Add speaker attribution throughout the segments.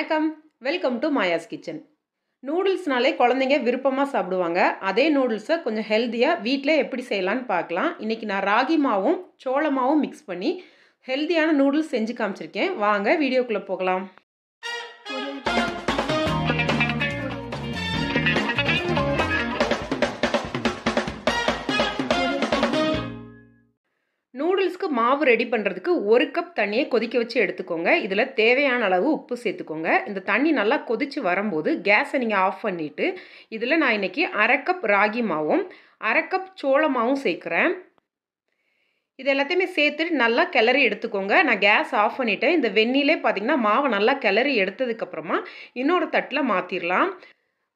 Speaker 1: வணக்கம். Welcome to Maya's kitchen நூடுல்ஸ்னாலே குழந்தைங்க விருப்பமாக சாப்பிடுவாங்க. அதே நூடுல்ஸை கொஞ்சம் ஹெல்த்தியாக வீட்டிலே எப்படி செய்யலான்னு பார்க்கலாம். இன்றைக்கி நான் ராகி மாவும் சோளமாவும் மிக்ஸ் பண்ணி ஹெல்த்தியான நூடுல்ஸ் செஞ்சு காமிச்சிருக்கேன். வாங்க வீடியோக்குள்ளே போகலாம். நூடுல்ஸ்க்கு மாவு ரெடி பண்ணுறதுக்கு ஒரு கப் தண்ணியை கொதிக்க வச்சு எடுத்துக்கோங்க. இதில் தேவையான அளவு உப்பு சேர்த்துக்கோங்க. இந்த தண்ணி நல்லா கொதித்து வரும்போது கேஸை நீங்கள் ஆஃப் பண்ணிவிட்டு இதில் நான் இன்றைக்கி அரை கப் ராகி மாவும் அரை கப் சோள மாவும் சேர்க்குறேன். இது எல்லாத்தையுமே சேர்த்துட்டு நல்லா கிளறி எடுத்துக்கோங்க. நான் கேஸ் ஆஃப் பண்ணிவிட்டேன் இந்த வெந்நிலே பார்த்திங்கன்னா மாவை நல்லா கிளறி எடுத்ததுக்கப்புறமா இன்னொரு தட்டில் மாற்றிடலாம்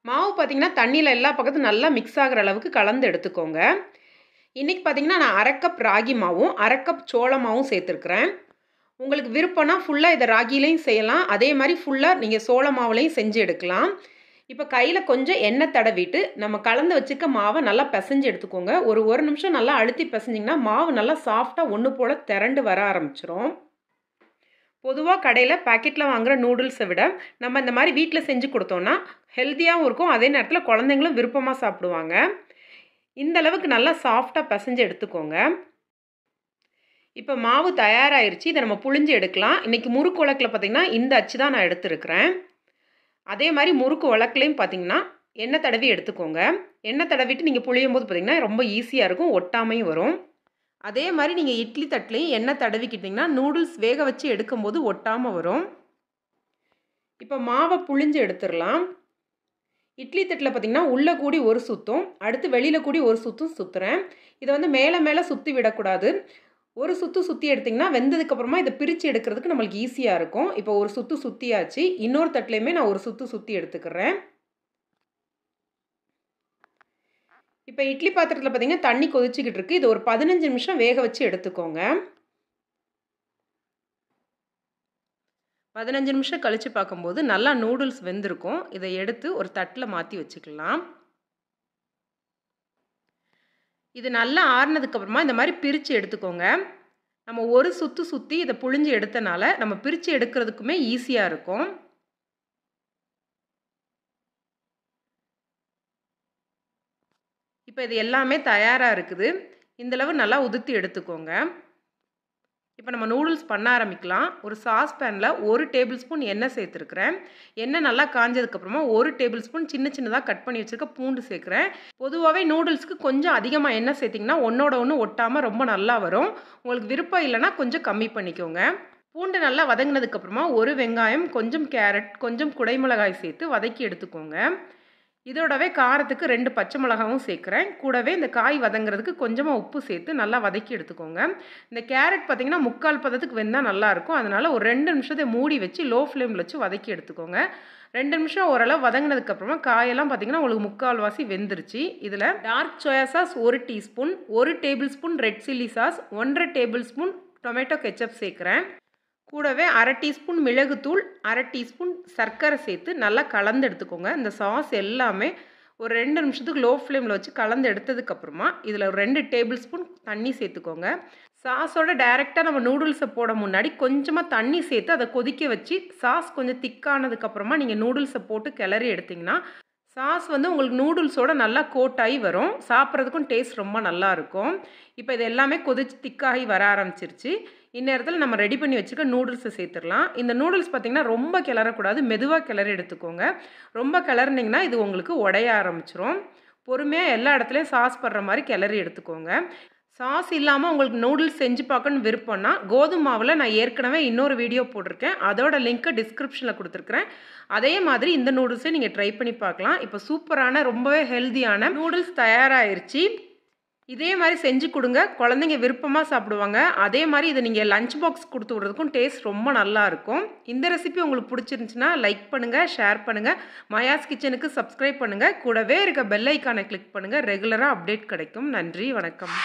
Speaker 1: மாவு பார்த்திங்கன்னா தண்ணியில் எல்லா பக்கத்தும் நல்லா மிக்ஸ் ஆகிற அளவுக்கு கலந்து எடுத்துக்கோங்க. இன்றைக்கி பார்த்திங்கன்னா நான் அரை கப் ராகி மாவும் அரை கப் சேர்த்துருக்குறேன். உங்களுக்கு விருப்பம்னா ஃபுல்லாக இதை ராகிலையும் செய்யலாம். அதே மாதிரி ஃபுல்லாக நீங்கள் சோள மாவுலையும் செஞ்சு எடுக்கலாம். இப்போ கையில் கொஞ்சம் எண்ணெய் தடவிட்டு நம்ம கலந்து வச்சுக்க மாவை நல்லா பிசைஞ்சு எடுத்துக்கோங்க. ஒரு ஒரு நிமிஷம் நல்லா அழுத்தி பிசைஞ்சிங்கன்னா மாவு நல்லா சாஃப்டாக ஒன்று போல் திரண்டு வர ஆரம்பிச்சிரும். பொதுவாக கடையில் பேக்கெட்டில் வாங்குகிற நூடுல்ஸை விட நம்ம இந்த மாதிரி வீட்டில் செஞ்சு கொடுத்தோன்னா ஹெல்த்தியாகவும் இருக்கும். அதே நேரத்தில் குழந்தைங்களும் விருப்பமாக சாப்பிடுவாங்க. இந்த அளவுக்கு நல்லா சாஃப்டாக பிசைஞ்சு எடுத்துக்கோங்க. இப்போ மாவு தயாராகிருச்சு இதை நம்ம புழிஞ்சு எடுக்கலாம். இன்றைக்கி முறுக்கு உலக்கில் பார்த்திங்கன்னா இந்த அச்சு தான் நான் எடுத்துருக்கிறேன். அதே மாதிரி முறுக்கு உலக்கிலையும் பார்த்திங்கன்னா எண்ணெய் தடவி எடுத்துக்கோங்க. எண்ணெய் தடவிட்டு நீங்கள் புளியும் போது பார்த்திங்கன்னா ரொம்ப ஈஸியாக இருக்கும். ஒட்டாமையும் வரும். அதே மாதிரி நீங்கள் இட்லி தட்டிலையும் எண்ணெய் தடவிக்கிட்டிங்கன்னா நூடுல்ஸ் வேக வச்சு எடுக்கும்போது ஒட்டாமல் வரும். இப்போ மாவை புழிஞ்சு எடுத்துடலாம். இட்லி தட்டில் பார்த்திங்கன்னா உள்ளே கூடி ஒரு சுத்தும் அடுத்து வெளியில் கூடி ஒரு சுத்தும் சுற்றுறேன் இதை வந்து மேலே மேலே சுற்றி விடக்கூடாது. ஒரு சுற்று சுற்றி எடுத்திங்கன்னா வெந்ததுக்கப்புறமா இதை பிரித்து எடுக்கிறதுக்கு நம்மளுக்கு ஈஸியாக இருக்கும். இப்போ ஒரு சுற்று சுற்றியாச்சு இன்னொரு தட்டிலையுமே நான் ஒரு சுற்று சுற்றி எடுத்துக்கிறேன். இப்போ இட்லி பாத்திரத்தில் பார்த்திங்கன்னா தண்ணி கொதிச்சிக்கிட்டு இருக்குது இது ஒரு பதினஞ்சு நிமிஷம் வேக வச்சு எடுத்துக்கோங்க. பதினஞ்சு நிமிஷம் கழித்து பார்க்கும்போது நல்லா நூடுல்ஸ் வெந்திருக்கும். இதை எடுத்து ஒரு தட்டில் மாற்றி வச்சுக்கலாம். இது நல்லா ஆறுனதுக்கப்புறமா இந்த மாதிரி பிரித்து எடுத்துக்கோங்க. நம்ம ஒரு சுற்று சுற்றி இதை புழிஞ்சு எடுத்தனால நம்ம பிரித்து எடுக்கிறதுக்குமே ஈஸியாக இருக்கும். இப்போ இது எல்லாமே தயாராக இருக்குது. இந்தளவு நல்லா உதுத்தி எடுத்துக்கோங்க. இப்போ நம்ம நூடுல்ஸ் பண்ண ஆரம்பிக்கலாம். ஒரு சாஸ் பேனில் ஒரு டேபிள் ஸ்பூன் எண்ணெய் சேர்த்துருக்குறேன். எண்ணெய் நல்லா காஞ்சதுக்கப்புறமா ஒரு டேபிள் ஸ்பூன் சின்ன சின்னதாக கட் பண்ணி வச்சுருக்க பூண்டு சேர்க்குறேன். பொதுவாகவே நூடுல்ஸ்க்கு கொஞ்சம் அதிகமாக எண்ணெய் சேர்த்திங்கன்னா ஒன்றோட ஒன்று ஒட்டாமல் ரொம்ப நல்லா வரும். உங்களுக்கு விருப்பம் இல்லைன்னா கொஞ்சம் கம்மி பண்ணிக்கோங்க. பூண்டு நல்லா வதங்கினதுக்கப்புறமா ஒரு வெங்காயம் கொஞ்சம் கேரட் கொஞ்சம் குடைமிளகாய் சேர்த்து வதக்கி எடுத்துக்கோங்க. இதோடவே காரத்துக்கு ரெண்டு பச்சை மிளகாவும் சேர்க்குறேன். கூடவே இந்த காய் வதங்குறதுக்கு கொஞ்சமாக உப்பு சேர்த்து நல்லா வதக்கி எடுத்துக்கோங்க. இந்த கேரட் பார்த்திங்கன்னா முக்கால் பதத்துக்கு வெந்தால் நல்லாயிருக்கும் அதனால் ஒரு ரெண்டு நிமிஷத்தை மூடி வச்சு லோ ஃப்ளேமில் வச்சு வதக்கி எடுத்துக்கோங்க. ரெண்டு நிமிஷம் ஓரளவு வதங்கினதுக்கப்புறமா காயெல்லாம் பார்த்திங்கன்னா உங்களுக்கு முக்கால்வாசி வெந்துருச்சு. இதில் டார்க் சோயா சாஸ் ஒரு டீஸ்பூன் ஒரு table spoon red chilli sauce ஒன்றரை டேபிள் ஸ்பூன் டொமேட்டோ கெச்சப் சேர்க்குறேன். கூடவே அரை டீஸ்பூன் மிளகுத்தூள் அரை டீஸ்பூன் சர்க்கரை சேர்த்து நல்லா கலந்து எடுத்துக்கோங்க. இந்த சாஸ் எல்லாமே ஒரு ரெண்டு நிமிஷத்துக்கு லோ ஃப்ளேமில் வச்சு கலந்து எடுத்ததுக்கப்புறமா இதில் ஒரு ரெண்டு டேபிள் ஸ்பூன் தண்ணி சேர்த்துக்கோங்க. சாஸோட டைரெக்டாக நம்ம நூடுல்ஸை போட முன்னாடி கொஞ்சமாக தண்ணி சேர்த்து அதை கொதிக்க வச்சு சாஸ் கொஞ்சம் திக்கானதுக்கப்புறமா நீங்கள் நூடுல்ஸை போட்டு கிளறி எடுத்திங்கன்னா சாஸ் வந்து உங்களுக்கு நூடுல்ஸோட நல்லா கோட்டாகி வரும். சாப்பிட்றதுக்கும் டேஸ்ட் ரொம்ப நல்லாயிருக்கும் இப்போ இது எல்லாமே கொதிச்சு திக்காகி வர ஆரம்பிச்சிருச்சு. இந்நேரத்தில் நம்ம ரெடி பண்ணி வச்சுக்க நூடுல்ஸை சேர்த்துடலாம். இந்த நூடுல்ஸ் பார்த்திங்கன்னா ரொம்ப கிளறக்கூடாது. மெதுவாக கிளறி எடுத்துக்கோங்க. ரொம்ப கிளறினீங்கன்னா இது உங்களுக்கு உடைய ஆரம்பிச்சிரும். பொறுமையாக எல்லா இடத்துலையும் சாஸ் படுற மாதிரி கிளறி எடுத்துக்கோங்க. சாஸ் இல்லாமல் உங்களுக்கு நூடுல்ஸ் செஞ்சு பார்க்கணுன்னு விருப்பம்னா கோதுமை மாவில் நான் ஏற்கனவே இன்னொரு வீடியோ போட்டிருக்கேன். அதோட லிங்க்கை டிஸ்கிரிப்ஷனில் கொடுத்துருக்குறேன். அதே மாதிரி இந்த நூடுல்ஸை நீங்கள் ட்ரை பண்ணி பார்க்கலாம். இப்போ சூப்பரான ரொம்பவே ஹெல்த்தியான நூடுல்ஸ் தயாராகிருச்சு இதே மாதிரி செஞ்சு கொடுங்க. குழந்தைங்க விருப்பமாக சாப்பிடுவாங்க. அதே மாதிரி இதை நீங்கள் லஞ்ச் பாக்ஸ் கொடுத்து விட்றதுக்கும் டேஸ்ட் ரொம்ப நல்லாயிருக்கும் இந்த ரெசிபி உங்களுக்கு பிடிச்சிருந்துச்சுன்னா லைக் பண்ணுங்கள் ஷேர் பண்ணுங்கள் மயாஸ் கிச்சனுக்கு சப்ஸ்கிரைப் பண்ணுங்கள் கூடவே இருக்க பெல் ஐக்கானை கிளிக் பண்ணுங்கள் ரெகுலராக அப்டேட் கிடைக்கும். நன்றி வணக்கம்.